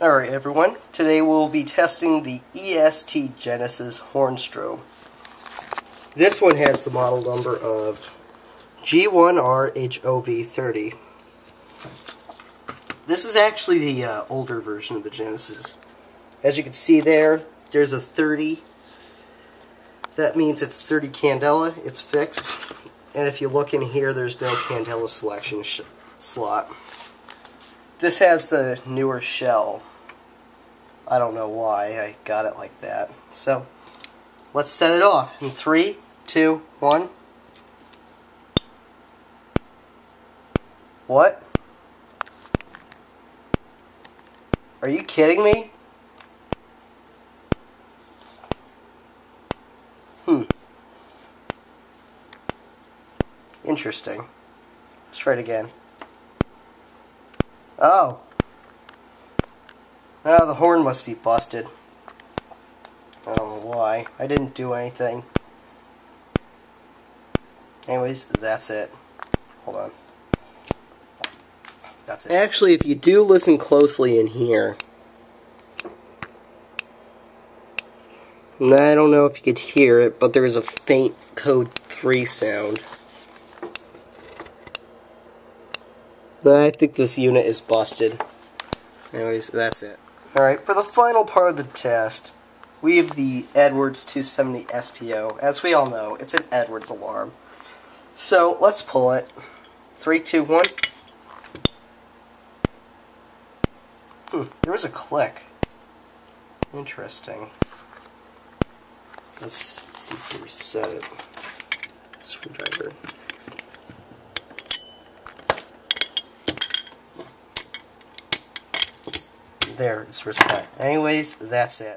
Alright everyone, today we'll be testing the EST Genesis Hornstrobe. This one has the model number of G1RHOV30. This is actually the uh, older version of the Genesis. As you can see there, there's a 30. That means it's 30 candela, it's fixed. And if you look in here, there's no candela selection slot. This has the newer shell. I don't know why I got it like that. So, let's set it off in three, two, one. What? Are you kidding me? Hmm. Interesting. Let's try it again. Oh. Oh, the horn must be busted. I don't know why. I didn't do anything. Anyways, that's it. Hold on. That's it. Actually, if you do listen closely in here, I don't know if you could hear it, but there is a faint code 3 sound. I think this unit is busted. Anyways, that's it. Alright, for the final part of the test, we have the Edwards 270 SPO. As we all know, it's an Edwards alarm. So, let's pull it. Three, two, one. Hmm, there was a click. Interesting. Let's see if we reset it. Screwdriver. There, it's reset. Anyways, that's it.